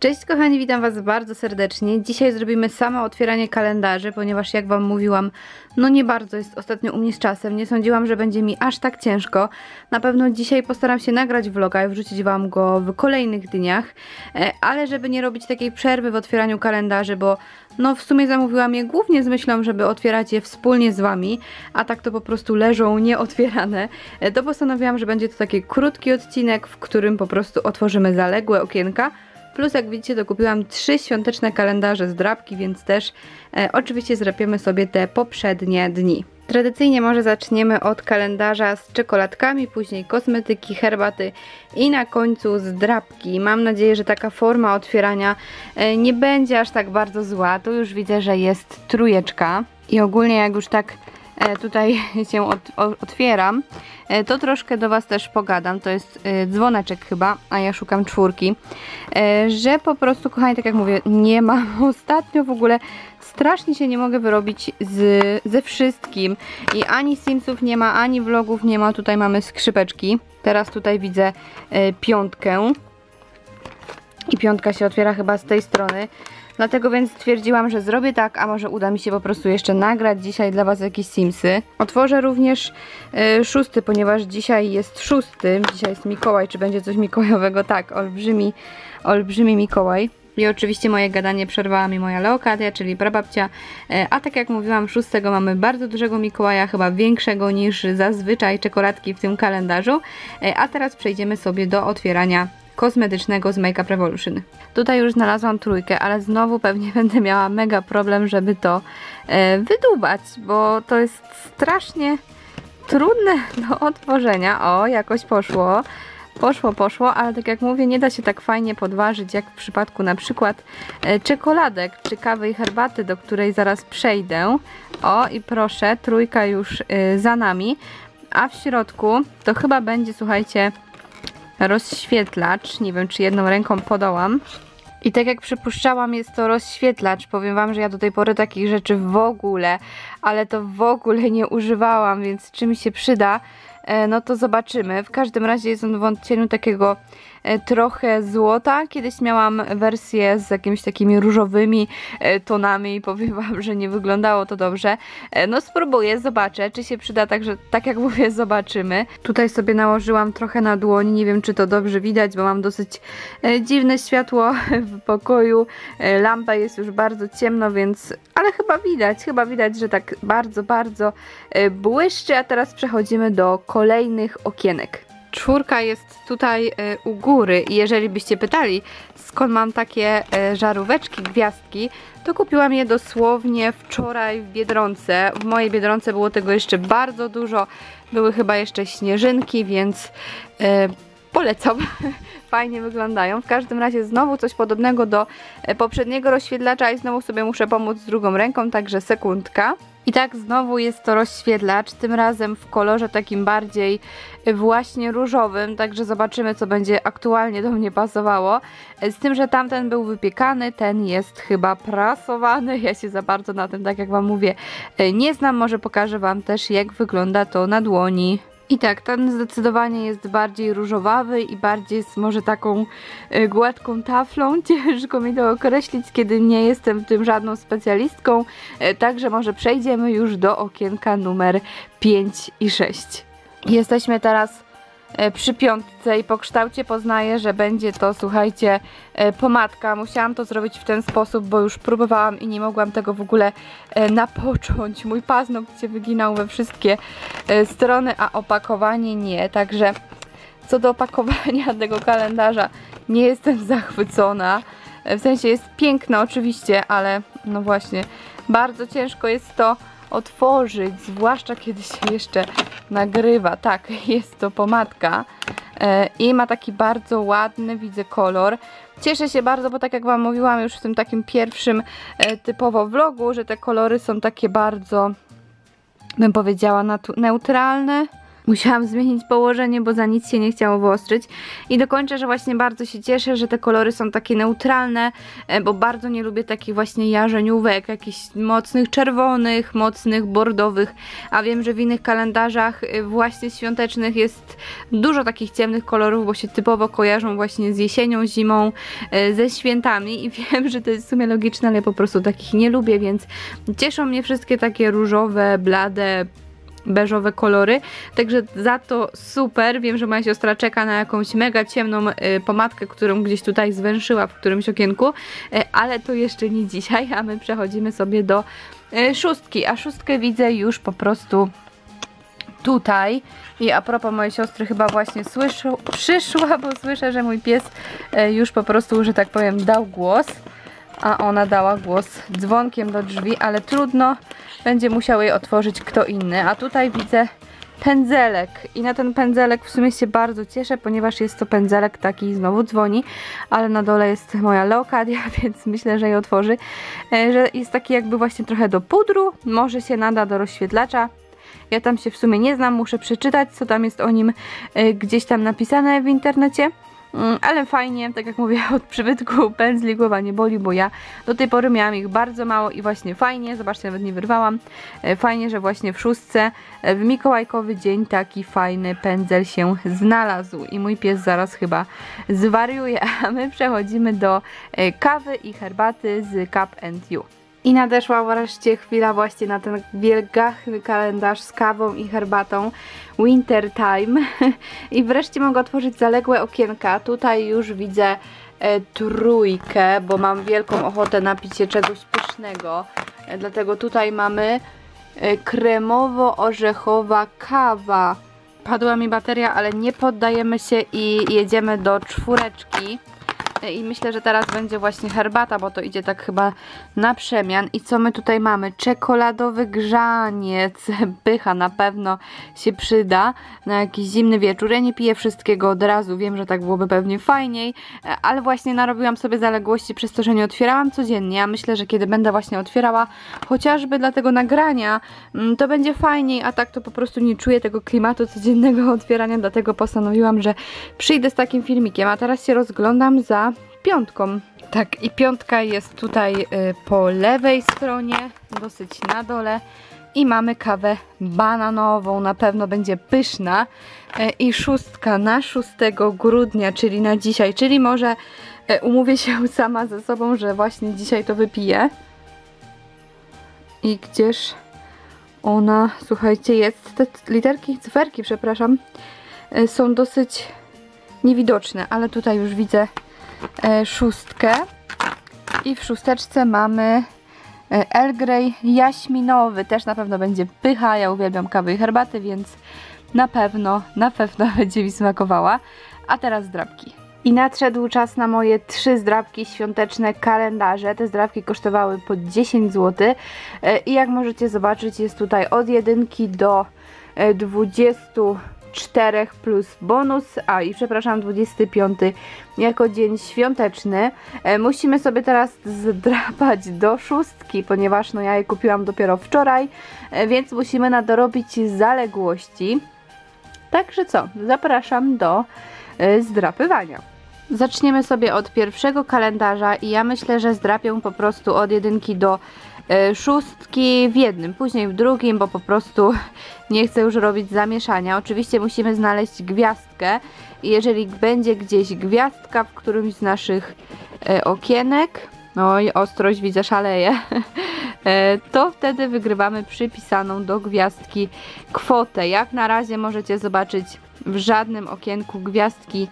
Cześć kochani, witam Was bardzo serdecznie. Dzisiaj zrobimy samo otwieranie kalendarzy, ponieważ jak Wam mówiłam, no nie bardzo jest ostatnio u mnie z czasem. Nie sądziłam, że będzie mi aż tak ciężko. Na pewno dzisiaj postaram się nagrać vloga i wrzucić Wam go w kolejnych dniach, e, ale żeby nie robić takiej przerwy w otwieraniu kalendarzy, bo no w sumie zamówiłam je głównie z myślą, żeby otwierać je wspólnie z Wami, a tak to po prostu leżą nieotwierane, e, to postanowiłam, że będzie to taki krótki odcinek, w którym po prostu otworzymy zaległe okienka, Plus jak widzicie to kupiłam trzy świąteczne kalendarze z drapki, więc też e, oczywiście zrapiemy sobie te poprzednie dni. Tradycyjnie może zaczniemy od kalendarza z czekoladkami, później kosmetyki, herbaty i na końcu z drapki. Mam nadzieję, że taka forma otwierania e, nie będzie aż tak bardzo zła. Tu już widzę, że jest trójeczka i ogólnie jak już tak tutaj się od, otwieram, e, to troszkę do Was też pogadam. To jest e, dzwoneczek chyba, a ja szukam czwórki. Że po prostu, kochani, tak jak mówię, nie mam ostatnio w ogóle strasznie się nie mogę wyrobić z, ze wszystkim. I ani Simsów nie ma, ani vlogów nie ma. Tutaj mamy skrzypeczki. Teraz tutaj widzę piątkę. I piątka się otwiera chyba z tej strony. Dlatego więc stwierdziłam, że zrobię tak, a może uda mi się po prostu jeszcze nagrać dzisiaj dla Was jakieś Simsy. Otworzę również y, szósty, ponieważ dzisiaj jest szósty, dzisiaj jest Mikołaj, czy będzie coś mikołajowego? Tak, olbrzymi, olbrzymi Mikołaj. I oczywiście moje gadanie przerwała mi moja Leokadia, czyli prababcia. E, a tak jak mówiłam, 6 mamy bardzo dużego Mikołaja, chyba większego niż zazwyczaj czekoladki w tym kalendarzu. E, a teraz przejdziemy sobie do otwierania kosmetycznego z Makeup Revolution. Tutaj już znalazłam trójkę, ale znowu pewnie będę miała mega problem, żeby to e, wydubać, bo to jest strasznie trudne do otworzenia. O, jakoś poszło. Poszło, poszło, ale tak jak mówię, nie da się tak fajnie podważyć, jak w przypadku na przykład e, czekoladek czy kawy i herbaty, do której zaraz przejdę. O, i proszę, trójka już e, za nami. A w środku to chyba będzie, słuchajcie, rozświetlacz. Nie wiem, czy jedną ręką podołam. I tak jak przypuszczałam, jest to rozświetlacz. Powiem Wam, że ja do tej pory takich rzeczy w ogóle, ale to w ogóle nie używałam, więc czy mi się przyda, e, no to zobaczymy. W każdym razie jest on w odcieniu takiego trochę złota. Kiedyś miałam wersję z jakimiś takimi różowymi e, tonami i powiem wam, że nie wyglądało to dobrze. E, no spróbuję, zobaczę, czy się przyda, także tak jak mówię, zobaczymy. Tutaj sobie nałożyłam trochę na dłoni, nie wiem czy to dobrze widać, bo mam dosyć dziwne światło w pokoju. Lampa jest już bardzo ciemno, więc... ale chyba widać, chyba widać, że tak bardzo, bardzo błyszczy, a teraz przechodzimy do kolejnych okienek. Czwórka jest tutaj e, u góry i jeżeli byście pytali, skąd mam takie e, żaróweczki, gwiazdki, to kupiłam je dosłownie wczoraj w Biedronce. W mojej Biedronce było tego jeszcze bardzo dużo. Były chyba jeszcze śnieżynki, więc e, polecam. Fajnie wyglądają. W każdym razie znowu coś podobnego do poprzedniego rozświetlacza i znowu sobie muszę pomóc z drugą ręką, także sekundka. I tak znowu jest to rozświetlacz, tym razem w kolorze takim bardziej właśnie różowym, także zobaczymy co będzie aktualnie do mnie pasowało. Z tym, że tamten był wypiekany, ten jest chyba prasowany, ja się za bardzo na tym, tak jak Wam mówię, nie znam, może pokażę Wam też jak wygląda to na dłoni. I tak, ten zdecydowanie jest bardziej różowawy i bardziej jest może taką y, gładką taflą. Ciężko mi to określić, kiedy nie jestem w tym żadną specjalistką. Y, także może przejdziemy już do okienka numer 5 i 6. Jesteśmy teraz E, przy piątce i po kształcie poznaję, że będzie to, słuchajcie, e, pomadka. Musiałam to zrobić w ten sposób, bo już próbowałam i nie mogłam tego w ogóle e, napocząć. Mój paznokcie się wyginał we wszystkie strony, a opakowanie nie. Także co do opakowania tego kalendarza nie jestem zachwycona. W sensie jest piękne oczywiście, ale no właśnie, bardzo ciężko jest to otworzyć, zwłaszcza kiedy się jeszcze nagrywa. Tak, jest to pomadka e, i ma taki bardzo ładny, widzę, kolor. Cieszę się bardzo, bo tak jak Wam mówiłam już w tym takim pierwszym e, typowo vlogu, że te kolory są takie bardzo, bym powiedziała, neutralne. Musiałam zmienić położenie, bo za nic się nie chciało wyostrzyć. I dokończę, że właśnie bardzo się cieszę, że te kolory są takie neutralne, e, bo bardzo nie lubię takich właśnie jarzeniówek, jakichś mocnych czerwonych, mocnych bordowych. A wiem, że w innych kalendarzach e, właśnie świątecznych jest dużo takich ciemnych kolorów, bo się typowo kojarzą właśnie z jesienią, zimą, e, ze świętami. I wiem, że to jest w sumie logiczne, ale ja po prostu takich nie lubię, więc cieszą mnie wszystkie takie różowe, blade, beżowe kolory, także za to super. Wiem, że moja siostra czeka na jakąś mega ciemną y, pomadkę, którą gdzieś tutaj zwęszyła w którymś okienku, y, ale to jeszcze nie dzisiaj, a my przechodzimy sobie do y, szóstki, a szóstkę widzę już po prostu tutaj. I a propos mojej siostry chyba właśnie słyszę, przyszła, bo słyszę, że mój pies już po prostu, że tak powiem, dał głos a ona dała głos dzwonkiem do drzwi, ale trudno, będzie musiał jej otworzyć kto inny. A tutaj widzę pędzelek i na ten pędzelek w sumie się bardzo cieszę, ponieważ jest to pędzelek taki, znowu dzwoni, ale na dole jest moja Leocadia, więc myślę, że jej otworzy, e, że jest taki jakby właśnie trochę do pudru, może się nada do rozświetlacza, ja tam się w sumie nie znam, muszę przeczytać, co tam jest o nim e, gdzieś tam napisane w internecie. Mm, ale fajnie, tak jak mówię, od przybytku pędzli głowa nie boli, bo ja do tej pory miałam ich bardzo mało i właśnie fajnie, zobaczcie, nawet nie wyrwałam, e, fajnie, że właśnie w szóstce e, w mikołajkowy dzień taki fajny pędzel się znalazł i mój pies zaraz chyba zwariuje, a my przechodzimy do e, kawy i herbaty z Cup You. I nadeszła wreszcie chwila właśnie na ten wielgachny kalendarz z kawą i herbatą Winter Time. I wreszcie mogę otworzyć zaległe okienka. Tutaj już widzę e, trójkę, bo mam wielką ochotę napić się czegoś pysznego. E, dlatego tutaj mamy e, kremowo-orzechowa kawa. Padła mi bateria, ale nie poddajemy się i jedziemy do czwóreczki. I myślę, że teraz będzie właśnie herbata, bo to idzie tak chyba na przemian. I co my tutaj mamy? Czekoladowy grzaniec. Pycha na pewno się przyda na jakiś zimny wieczór. Ja nie piję wszystkiego od razu, wiem, że tak byłoby pewnie fajniej, ale właśnie narobiłam sobie zaległości przez to, że nie otwierałam codziennie. Ja myślę, że kiedy będę właśnie otwierała chociażby dla tego nagrania, mm, to będzie fajniej, a tak to po prostu nie czuję tego klimatu codziennego otwierania, dlatego postanowiłam, że przyjdę z takim filmikiem. A teraz się rozglądam za piątką. Tak, i piątka jest tutaj y, po lewej stronie, dosyć na dole. I mamy kawę bananową, na pewno będzie pyszna. Y, I szóstka na 6 grudnia, czyli na dzisiaj, czyli może y, umówię się sama ze sobą, że właśnie dzisiaj to wypiję. I gdzież ona, słuchajcie, jest, te literki, cyferki, przepraszam, są dosyć niewidoczne, ale tutaj już widzę e, szóstkę i w szósteczce mamy e, Earl Grey jaśminowy, też na pewno będzie pycha, ja uwielbiam kawy i herbaty, więc na pewno, na pewno będzie mi smakowała. A teraz zdrabki. I nadszedł czas na moje trzy zdrabki świąteczne kalendarze. Te zdrabki kosztowały po 10 zł e, i jak możecie zobaczyć jest tutaj od jedynki do 20 e, 4 plus bonus, a i przepraszam 25 jako dzień świąteczny. E, musimy sobie teraz zdrapać do szóstki, ponieważ no ja je kupiłam dopiero wczoraj, e, więc musimy nadrobić zaległości. Także co, zapraszam do e, zdrapywania. Zaczniemy sobie od pierwszego kalendarza i ja myślę, że zdrapię po prostu od jedynki do szóstki w jednym, później w drugim, bo po prostu nie chcę już robić zamieszania. Oczywiście musimy znaleźć gwiazdkę i jeżeli będzie gdzieś gwiazdka w którymś z naszych e, okienek, no i ostrość widzę szaleje, e, to wtedy wygrywamy przypisaną do gwiazdki kwotę. Jak na razie możecie zobaczyć w żadnym okienku gwiazdki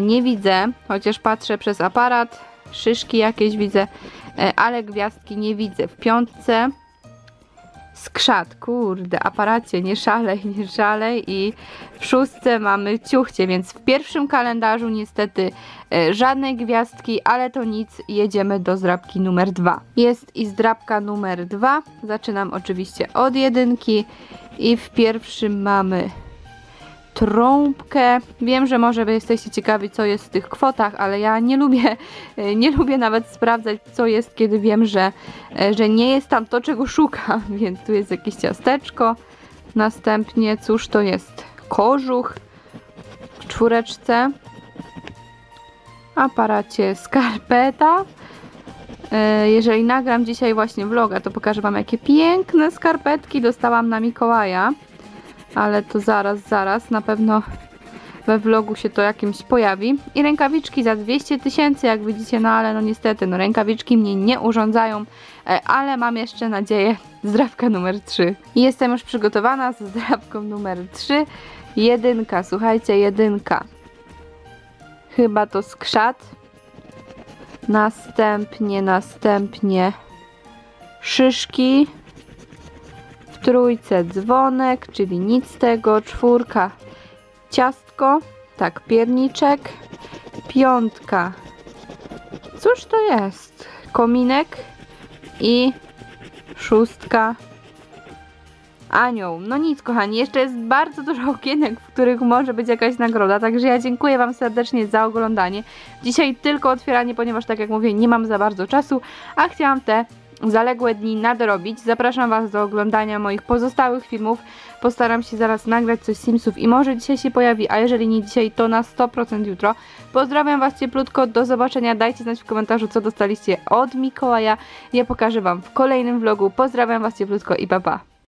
nie widzę, chociaż patrzę przez aparat, szyszki jakieś widzę, E, ale gwiazdki nie widzę. W piątce skrzat, kurde, aparacie, nie szalej, nie szalej i w szóstce mamy ciuchcie, więc w pierwszym kalendarzu niestety e, żadnej gwiazdki, ale to nic, jedziemy do zdrabki numer dwa. Jest i zdrabka numer dwa, zaczynam oczywiście od jedynki i w pierwszym mamy trąbkę. Wiem, że może wy jesteście ciekawi, co jest w tych kwotach, ale ja nie lubię, nie lubię nawet sprawdzać, co jest, kiedy wiem, że, że nie jest tam to, czego szukam. Więc tu jest jakieś ciasteczko. Następnie, cóż to jest? kożuch w czwóreczce, aparacie skarpeta. E, Jeżeli nagram dzisiaj właśnie vloga, to pokażę Wam jakie piękne skarpetki dostałam na Mikołaja. Ale to zaraz, zaraz, na pewno we vlogu się to jakimś pojawi. I rękawiczki za 200 tysięcy, jak widzicie, no ale no niestety, no rękawiczki mnie nie urządzają, e, ale mam jeszcze nadzieję, zdrawka numer 3. I jestem już przygotowana z zdrawką numer 3. Jedynka, słuchajcie, jedynka. Chyba to skrzat. Następnie, następnie szyszki. Trójce dzwonek, czyli nic z tego. Czwórka ciastko, tak, pierniczek. Piątka. Cóż to jest? Kominek. I szóstka. Anioł. No nic, kochani, jeszcze jest bardzo dużo okienek, w których może być jakaś nagroda, także ja dziękuję Wam serdecznie za oglądanie. Dzisiaj tylko otwieranie, ponieważ tak jak mówię, nie mam za bardzo czasu, a chciałam te zaległe dni nadrobić. Zapraszam Was do oglądania moich pozostałych filmów. Postaram się zaraz nagrać coś z Simsów i może dzisiaj się pojawi, a jeżeli nie dzisiaj, to na 100% jutro. Pozdrawiam Was cieplutko, do zobaczenia. Dajcie znać w komentarzu, co dostaliście od Mikołaja. Ja pokażę Wam w kolejnym vlogu. Pozdrawiam Was cieplutko i pa pa.